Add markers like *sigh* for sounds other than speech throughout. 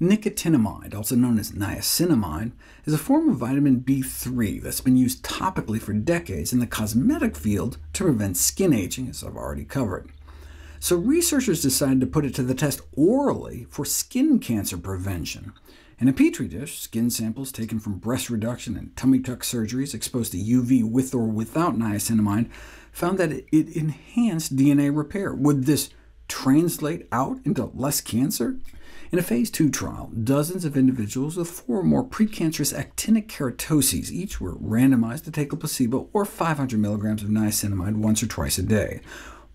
Nicotinamide, also known as niacinamide, is a form of vitamin B3 that's been used topically for decades in the cosmetic field to prevent skin aging, as I've already covered. So researchers decided to put it to the test orally for skin cancer prevention. In a petri dish, skin samples taken from breast reduction and tummy tuck surgeries exposed to UV with or without niacinamide found that it enhanced DNA repair. Would this translate out into less cancer? In a phase 2 trial, dozens of individuals with four or more precancerous actinic keratoses each were randomized to take a placebo or 500 milligrams of niacinamide once or twice a day.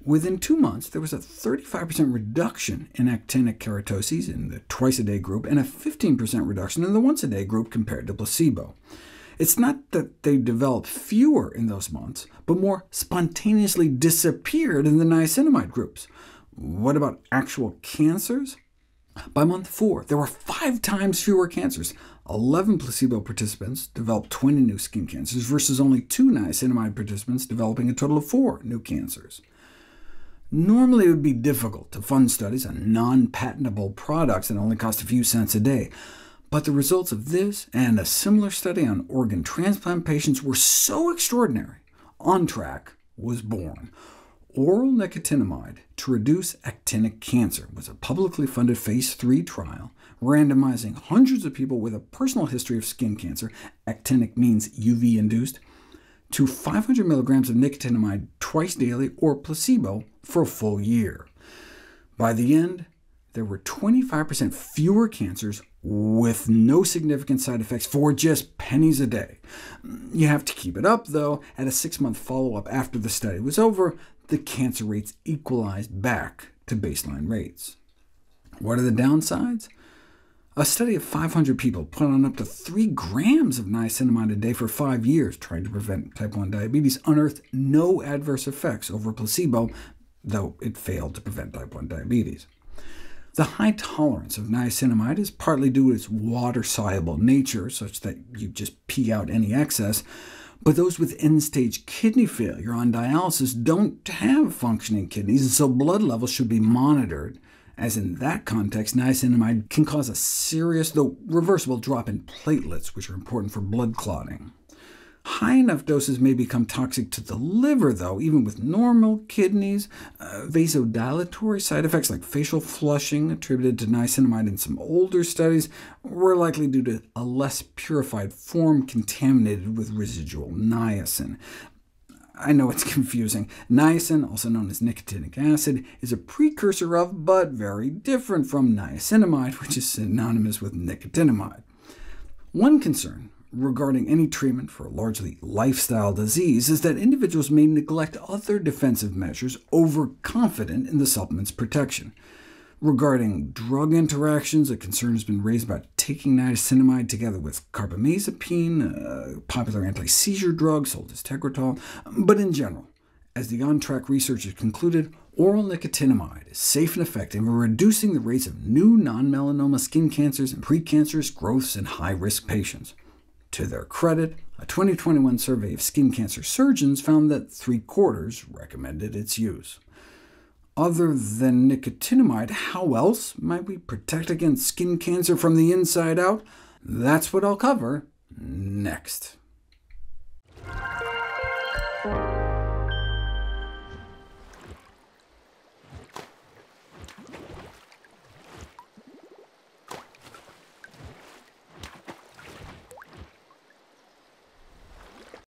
Within two months, there was a 35% reduction in actinic keratoses in the twice-a-day group, and a 15% reduction in the once-a-day group compared to placebo. It's not that they developed fewer in those months, but more spontaneously disappeared in the niacinamide groups. What about actual cancers? By month four, there were five times fewer cancers. 11 placebo participants developed 20 new skin cancers, versus only two niacinamide participants developing a total of four new cancers. Normally it would be difficult to fund studies on non-patentable products that only cost a few cents a day, but the results of this and a similar study on organ transplant patients were so extraordinary, ONTRAC was born. Oral nicotinamide to reduce actinic cancer was a publicly funded phase 3 trial, randomizing hundreds of people with a personal history of skin cancer actinic means UV-induced to 500 milligrams of nicotinamide twice daily or placebo for a full year. By the end, there were 25% fewer cancers with no significant side effects for just pennies a day. You have to keep it up, though. At a six-month follow-up after the study was over, the cancer rates equalized back to baseline rates. What are the downsides? A study of 500 people put on up to 3 grams of niacinamide a day for five years, trying to prevent type 1 diabetes, unearthed no adverse effects over placebo, though it failed to prevent type 1 diabetes. The high tolerance of niacinamide is partly due to its water-soluble nature, such that you just pee out any excess, but those with end-stage kidney failure on dialysis don't have functioning kidneys, and so blood levels should be monitored, as in that context niacinamide can cause a serious, though reversible, drop in platelets, which are important for blood clotting. High enough doses may become toxic to the liver, though, even with normal kidneys. Uh, vasodilatory side effects like facial flushing, attributed to niacinamide in some older studies, were likely due to a less purified form contaminated with residual niacin. I know it's *laughs* confusing. Niacin, also known as nicotinic acid, is a precursor of, but very different from niacinamide, *laughs* which is synonymous with nicotinamide. One concern regarding any treatment for a largely lifestyle disease is that individuals may neglect other defensive measures overconfident in the supplement's protection. Regarding drug interactions, a concern has been raised about taking niacinamide together with carbamazepine, a popular anti-seizure drug sold as Tegretol, but in general, as the ONTRAC researchers concluded, oral nicotinamide is safe and effective in reducing the rates of new non-melanoma skin cancers and precancerous growths in high-risk patients. To their credit, a 2021 survey of skin cancer surgeons found that three-quarters recommended its use. Other than nicotinamide, how else might we protect against skin cancer from the inside out? That's what I'll cover next.